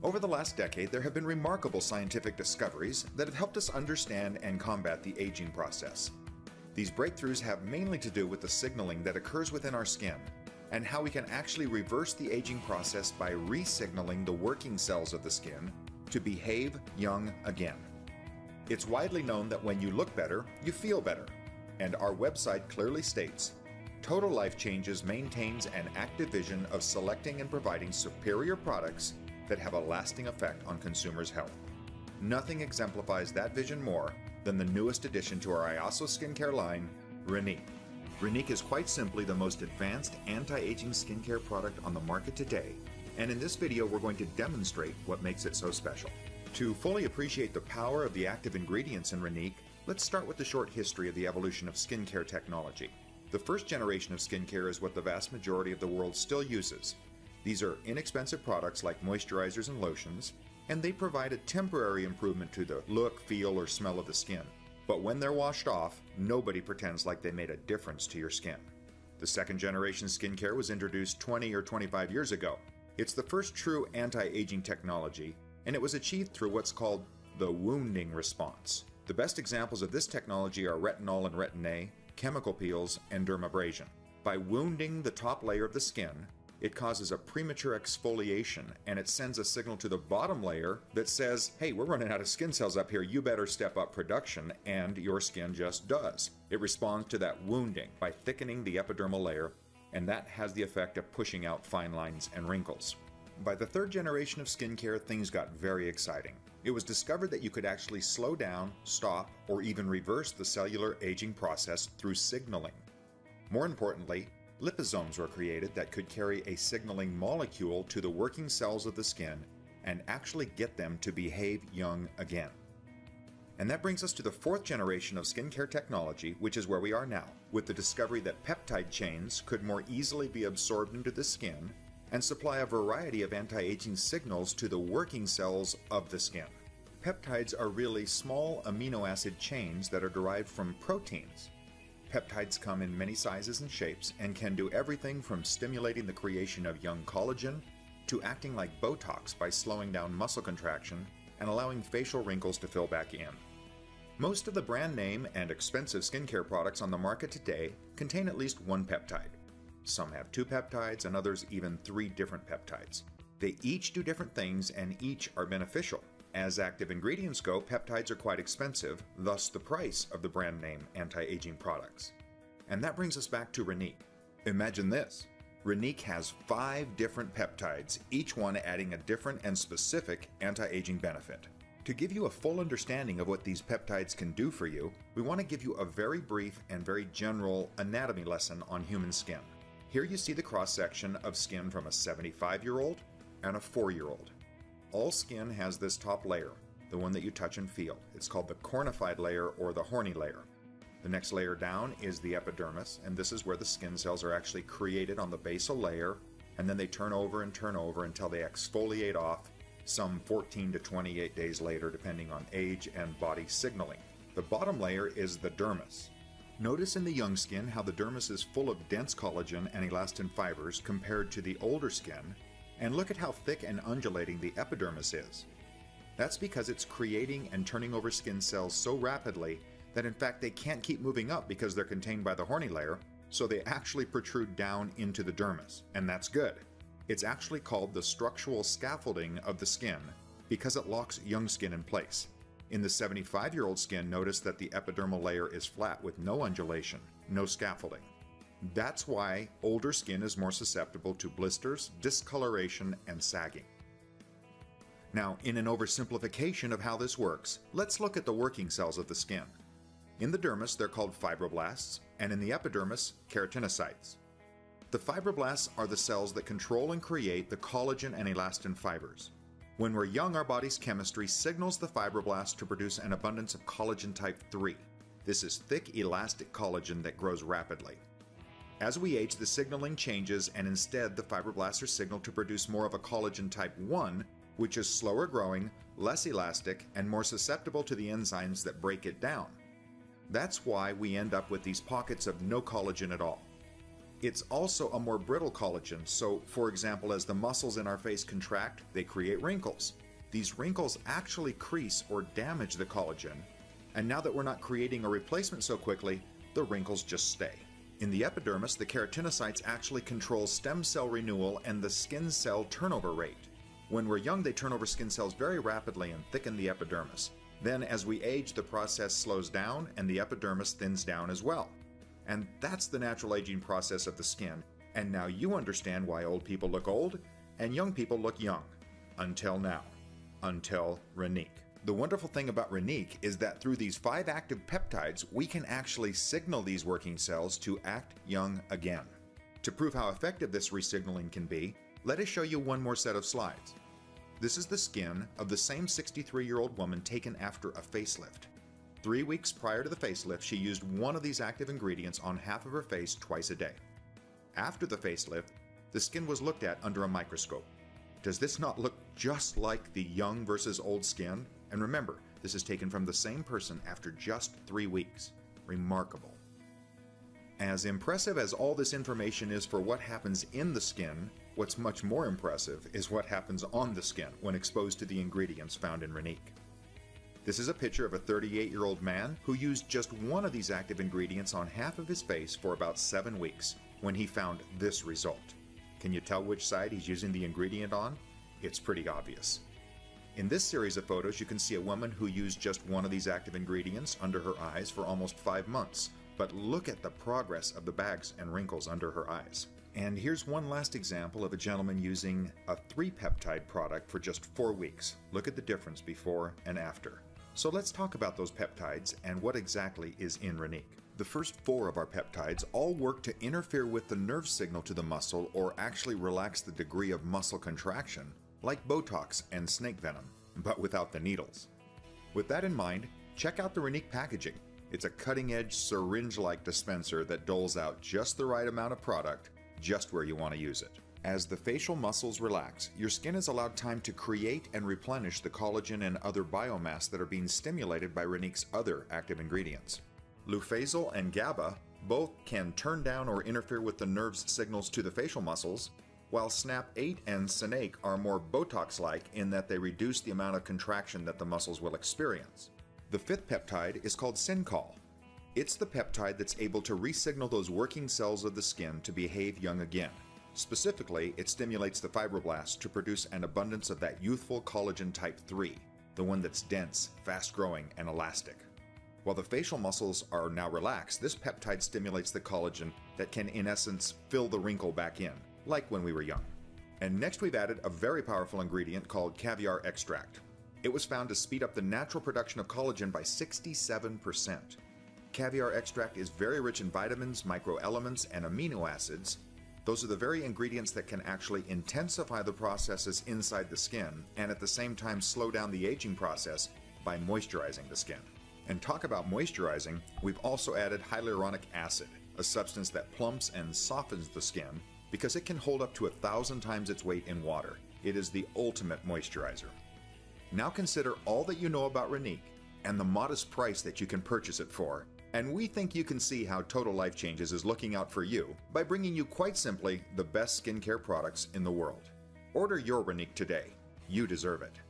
Over the last decade, there have been remarkable scientific discoveries that have helped us understand and combat the aging process. These breakthroughs have mainly to do with the signaling that occurs within our skin and how we can actually reverse the aging process by resignaling the working cells of the skin to behave young again. It's widely known that when you look better, you feel better, and our website clearly states Total Life Changes maintains an active vision of selecting and providing superior products that have a lasting effect on consumers' health. Nothing exemplifies that vision more than the newest addition to our IASO skincare line, Renique. Renique is quite simply the most advanced anti-aging skincare product on the market today, and in this video we're going to demonstrate what makes it so special. To fully appreciate the power of the active ingredients in Renique, let's start with the short history of the evolution of skincare technology. The first generation of skincare is what the vast majority of the world still uses. These are inexpensive products like moisturizers and lotions, and they provide a temporary improvement to the look, feel, or smell of the skin. But when they're washed off, nobody pretends like they made a difference to your skin. The second generation skincare was introduced 20 or 25 years ago. It's the first true anti aging technology, and it was achieved through what's called the wounding response. The best examples of this technology are retinol and retin A, chemical peels, and dermabrasion. By wounding the top layer of the skin, it causes a premature exfoliation and it sends a signal to the bottom layer that says, hey, we're running out of skin cells up here, you better step up production, and your skin just does. It responds to that wounding by thickening the epidermal layer, and that has the effect of pushing out fine lines and wrinkles. By the third generation of skincare, things got very exciting. It was discovered that you could actually slow down, stop, or even reverse the cellular aging process through signaling. More importantly, liposomes were created that could carry a signaling molecule to the working cells of the skin and actually get them to behave young again. And that brings us to the fourth generation of skincare technology, which is where we are now, with the discovery that peptide chains could more easily be absorbed into the skin and supply a variety of anti aging signals to the working cells of the skin. Peptides are really small amino acid chains that are derived from proteins. Peptides come in many sizes and shapes and can do everything from stimulating the creation of young collagen to acting like Botox by slowing down muscle contraction and allowing facial wrinkles to fill back in. Most of the brand name and expensive skincare products on the market today contain at least one peptide. Some have two peptides, and others even three different peptides. They each do different things and each are beneficial. As active ingredients go, peptides are quite expensive, thus the price of the brand name anti aging products. And that brings us back to Renique. Imagine this Renique has five different peptides, each one adding a different and specific anti aging benefit. To give you a full understanding of what these peptides can do for you, we want to give you a very brief and very general anatomy lesson on human skin. Here you see the cross section of skin from a 75 year old and a 4 year old. All skin has this top layer, the one that you touch and feel. It's called the cornified layer or the horny layer. The next layer down is the epidermis, and this is where the skin cells are actually created on the basal layer, and then they turn over and turn over until they exfoliate off some 14 to 28 days later, depending on age and body signaling. The bottom layer is the dermis. Notice in the young skin how the dermis is full of dense collagen and elastin fibers compared to the older skin, and look at how thick and undulating the epidermis is. That's because it's creating and turning over skin cells so rapidly that in fact they can't keep moving up because they're contained by the horny layer, so they actually protrude down into the dermis, and that's good. It's actually called the structural scaffolding of the skin because it locks young skin in place. In the 75 year old skin, notice that the epidermal layer is flat with no undulation, no scaffolding. That's why older skin is more susceptible to blisters, discoloration, and sagging. Now, in an oversimplification of how this works, let's look at the working cells of the skin. In the dermis, they're called fibroblasts, and in the epidermis, keratinocytes. The fibroblasts are the cells that control and create the collagen and elastin fibers. When we're young, our body's chemistry signals the fibroblasts to produce an abundance of collagen type 3. This is thick, elastic collagen that grows rapidly. As we age, the signaling changes, and instead, the fibroblasts are signaled to produce more of a collagen type 1, which is slower growing, less elastic, and more susceptible to the enzymes that break it down. That's why we end up with these pockets of no collagen at all. It's also a more brittle collagen, so, for example, as the muscles in our face contract, they create wrinkles. These wrinkles actually crease or damage the collagen, and now that we're not creating a replacement so quickly, the wrinkles just stay. In the epidermis, the keratinocytes actually control stem cell renewal and the skin cell turnover rate. When we're young, they turn over skin cells very rapidly and thicken the epidermis. Then, as we age, the process slows down and the epidermis thins down as well. And that's the natural aging process of the skin. And now you understand why old people look old and young people look young. Until now. Until Renique. The wonderful thing about Renique is that through these five active peptides, we can actually signal these working cells to act young again. To prove how effective this resignaling can be, let us show you one more set of slides. This is the skin of the same 63 year old woman taken after a facelift. Three weeks prior to the facelift, she used one of these active ingredients on half of her face twice a day. After the facelift, the skin was looked at under a microscope. Does this not look just like the young versus old skin? And remember, this is taken from the same person after just three weeks. Remarkable. As impressive as all this information is for what happens in the skin, what's much more impressive is what happens on the skin when exposed to the ingredients found in Renique. This is a picture of a 38 year old man who used just one of these active ingredients on half of his face for about seven weeks when he found this result. Can you tell which side he's using the ingredient on? It's pretty obvious. In this series of photos, you can see a woman who used just one of these active ingredients under her eyes for almost five months, but look at the progress of the bags and wrinkles under her eyes. And here's one last example of a gentleman using a three peptide product for just four weeks. Look at the difference before and after. So let's talk about those peptides and what exactly is in Renique. The first four of our peptides all work to interfere with the nerve signal to the muscle or actually relax the degree of muscle contraction, like Botox and snake venom, but without the needles. With that in mind, check out the Renique packaging. It's a cutting edge syringe like dispenser that doles out just the right amount of product just where you want to use it. As the facial muscles relax, your skin is allowed time to create and replenish the collagen and other biomass that are being stimulated by Renique's other active ingredients. Leuphasyl and GABA both can turn down or interfere with the nerve's signals to the facial muscles, while SNAP 8 and SNAKE are more Botox like in that they reduce the amount of contraction that the muscles will experience. The fifth peptide is called Syn-Coll. It's the peptide that's able to resignal those working cells of the skin to behave young again. Specifically, it stimulates the fibroblasts to produce an abundance of that youthful collagen type 3, the one that's dense, fast growing, and elastic. While the facial muscles are now relaxed, this peptide stimulates the collagen that can, in essence, fill the wrinkle back in, like when we were young. And next, we've added a very powerful ingredient called caviar extract. It was found to speed up the natural production of collagen by 67%. Caviar extract is very rich in vitamins, microelements, and amino acids. Those are the very ingredients that can actually intensify the processes inside the skin and at the same time slow down the aging process by moisturizing the skin. And talk about moisturizing, we've also added hyaluronic acid, a substance that plumps and softens the skin because it can hold up to a thousand times its weight in water. It is the ultimate moisturizer. Now consider all that you know about Renique and the modest price that you can purchase it for. And we think you can see how Total Life Changes is looking out for you by bringing you quite simply the best skincare products in the world. Order your Renique today. You deserve it.